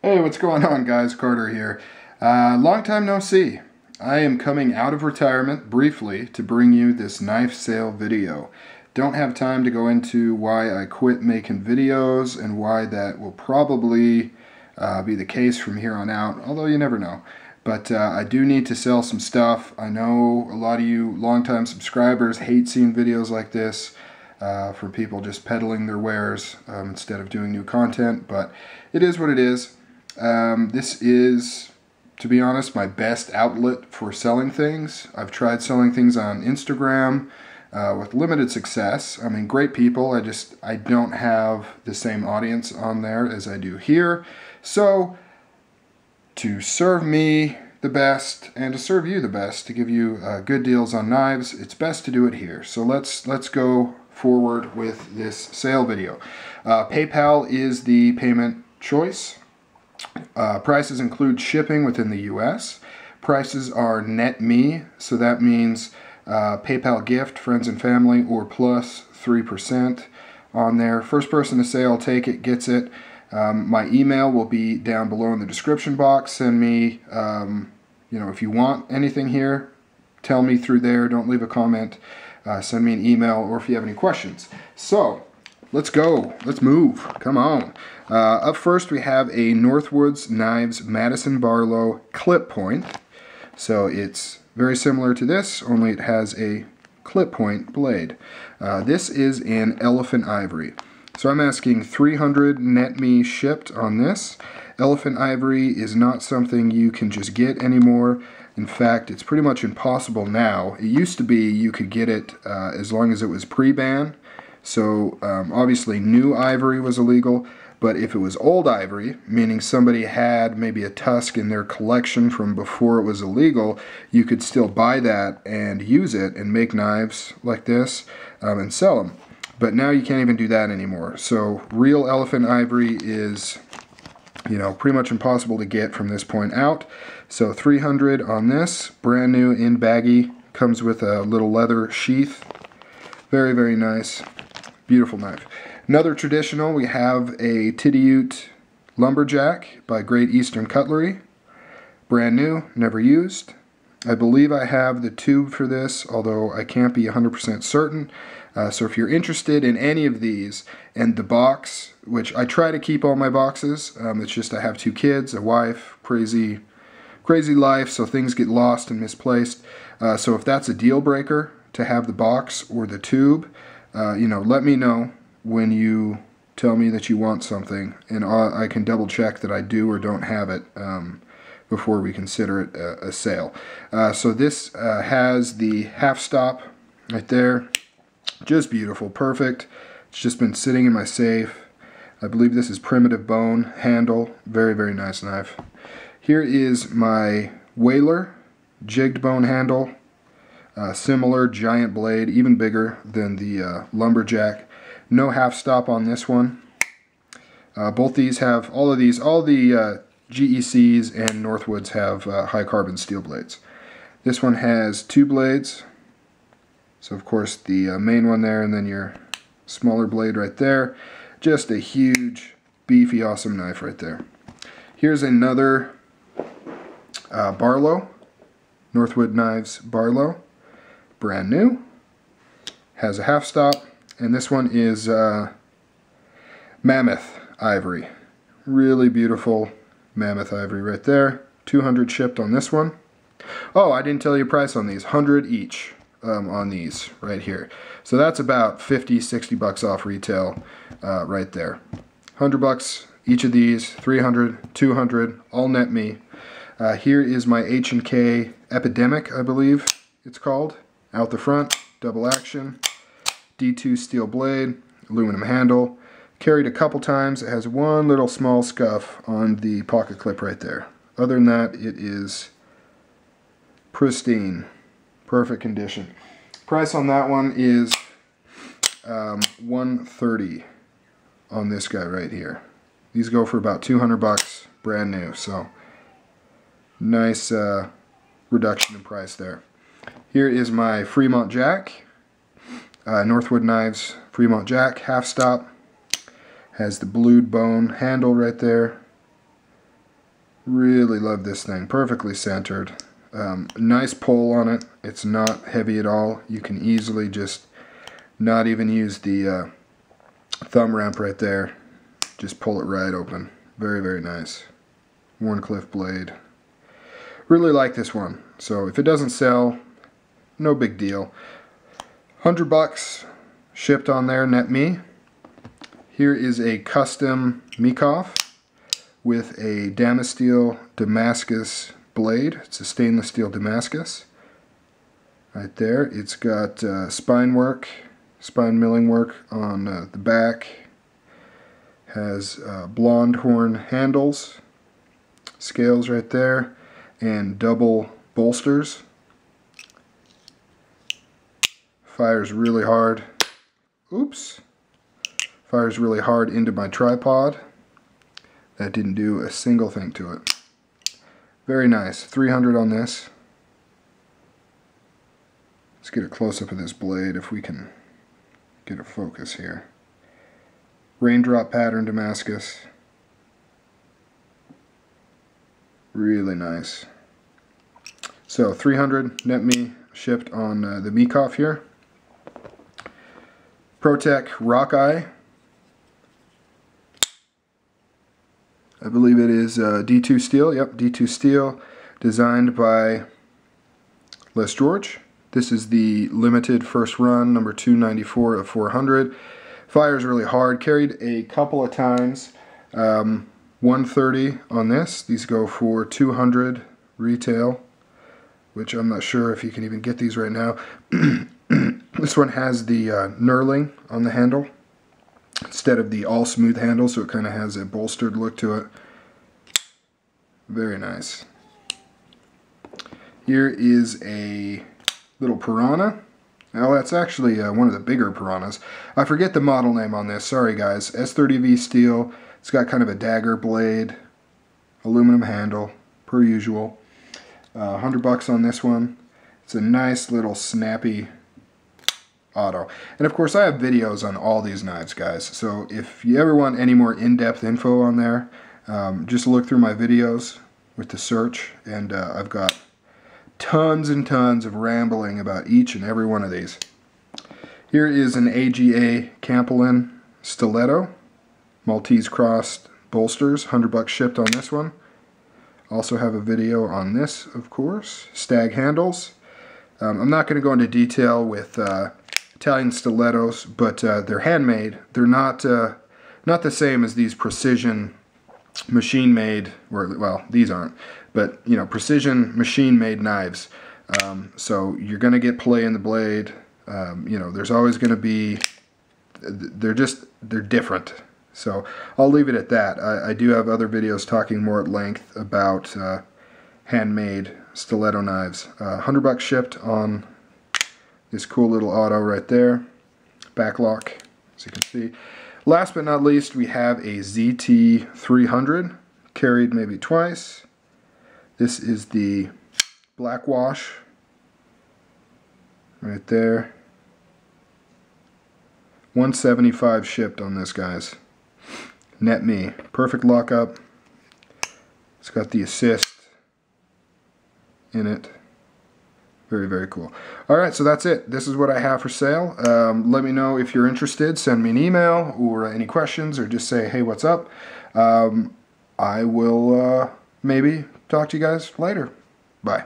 Hey, what's going on guys? Carter here. Uh, long time no see. I am coming out of retirement briefly to bring you this knife sale video. Don't have time to go into why I quit making videos and why that will probably uh, be the case from here on out, although you never know. But uh, I do need to sell some stuff. I know a lot of you longtime subscribers hate seeing videos like this uh, for people just peddling their wares um, instead of doing new content, but it is what it is. Um, this is, to be honest, my best outlet for selling things. I've tried selling things on Instagram uh, with limited success. I mean, great people. I just, I don't have the same audience on there as I do here. So, to serve me the best and to serve you the best, to give you uh, good deals on knives, it's best to do it here. So let's let's go forward with this sale video. Uh, PayPal is the payment choice. Uh, prices include shipping within the US. Prices are net me, so that means uh, PayPal gift, friends and family, or plus 3% on there. First person to say I'll take it gets it. Um, my email will be down below in the description box. Send me, um, you know, if you want anything here, tell me through there. Don't leave a comment. Uh, send me an email or if you have any questions. So, let's go. Let's move. Come on. Uh, up first, we have a Northwoods Knives Madison Barlow clip point. So it's very similar to this, only it has a clip point blade. Uh, this is an elephant ivory. So I'm asking 300 net me shipped on this. Elephant ivory is not something you can just get anymore. In fact, it's pretty much impossible now. It used to be you could get it uh, as long as it was pre-ban. So um, obviously new ivory was illegal, but if it was old ivory, meaning somebody had maybe a tusk in their collection from before it was illegal, you could still buy that and use it and make knives like this um, and sell them. But now you can't even do that anymore. So real elephant ivory is, you know, pretty much impossible to get from this point out. So 300 on this, brand new in baggy, comes with a little leather sheath. Very, very nice. Beautiful knife. Another traditional, we have a Tidioute Lumberjack by Great Eastern Cutlery. Brand new, never used. I believe I have the tube for this, although I can't be 100% certain. Uh, so if you're interested in any of these, and the box, which I try to keep all my boxes, um, it's just I have two kids, a wife, crazy, crazy life, so things get lost and misplaced. Uh, so if that's a deal breaker to have the box or the tube, uh, you know, let me know when you tell me that you want something, and I can double check that I do or don't have it um, before we consider it a, a sale. Uh, so this uh, has the half stop right there. Just beautiful, perfect. It's just been sitting in my safe. I believe this is primitive bone handle. Very, very nice knife. Here is my Whaler jigged bone handle. Uh, similar giant blade, even bigger than the uh, Lumberjack. No half stop on this one. Uh, both these have, all of these, all the uh, GECs and Northwoods have uh, high carbon steel blades. This one has two blades. So of course the uh, main one there and then your smaller blade right there. Just a huge, beefy, awesome knife right there. Here's another Barlow, Northwood Knives Barlow, brand new. Has a half stop, and this one is uh, Mammoth Ivory. Really beautiful Mammoth Ivory right there. 200 shipped on this one. Oh, I didn't tell you price on these. 100 each um, on these right here. So that's about 50, 60 bucks off retail uh, right there. 100 bucks each of these, 300, 200, all net me. Uh, here is my H&K Epidemic, I believe it's called. Out the front, double action. D2 steel blade, aluminum handle. Carried a couple times. It has one little small scuff on the pocket clip right there. Other than that, it is pristine. Perfect condition. Price on that one is um, 130 on this guy right here. These go for about 200 bucks, brand new. So nice uh, reduction in price there. Here is my Fremont Jack uh, Northwood Knives Fremont Jack half stop has the blued bone handle right there Really love this thing. Perfectly centered. Um, nice pull on it. It's not heavy at all. You can easily just not even use the uh, thumb ramp right there. Just pull it right open. Very, very nice. Wharncliffe blade. Really like this one. So if it doesn't sell, no big deal. 100 bucks shipped on there, net me. Here is a custom Mikov with a Damasteel Damascus blade. It's a stainless steel Damascus. Right there. It's got uh, spine work, spine milling work on uh, the back. Has uh, blonde horn handles, scales right there, and double bolsters. Fires really hard. Oops. Fires really hard into my tripod. That didn't do a single thing to it. Very nice. 300 on this. Let's get a close-up of this blade if we can get a focus here. Raindrop pattern Damascus. Really nice. So 300 net me shipped on uh, the Mikov here. ProTech Rockeye. I believe it is uh, D2 steel. Yep, D2 steel, designed by Les George. This is the limited first run, number 294 of 400. Fires really hard. Carried a couple of times. Um, 130 on this. These go for 200 retail, which I'm not sure if you can even get these right now. This one has the uh, knurling on the handle instead of the all smooth handle, so it kind of has a bolstered look to it. Very nice. Here is a little piranha. Now that's actually uh, one of the bigger piranhas. I forget the model name on this, sorry guys. S30V steel. It's got kind of a dagger blade, aluminum handle, per usual. Uh, 100 bucks on this one. It's a nice little snappy auto. And of course I have videos on all these knives guys so if you ever want any more in-depth info on there um, just look through my videos with the search and uh, I've got tons and tons of rambling about each and every one of these. Here is an AGA Campolin stiletto Maltese crossed bolsters 100 bucks shipped on this one. Also have a video on this of course. Stag handles. Um, I'm not going to go into detail with uh, Italian stilettos, but uh, they're handmade. They're not uh, not the same as these precision machine-made, or well, these aren't, but you know, precision machine-made knives. Um, so you're going to get play in the blade. Um, you know, there's always going to be. They're just they're different. So I'll leave it at that. I, I do have other videos talking more at length about uh, handmade stiletto knives. Uh, 100 bucks shipped on this cool little auto right there. Back lock, as you can see. Last but not least, we have a ZT300, carried maybe twice. This is the black wash, right there. 175 shipped on this, guys. Net me. Perfect lockup. It's got the assist in it. Very, very cool. All right, so that's it. This is what I have for sale. Um, let me know if you're interested. Send me an email or any questions or just say, hey, what's up? Um, I will uh, maybe talk to you guys later. Bye.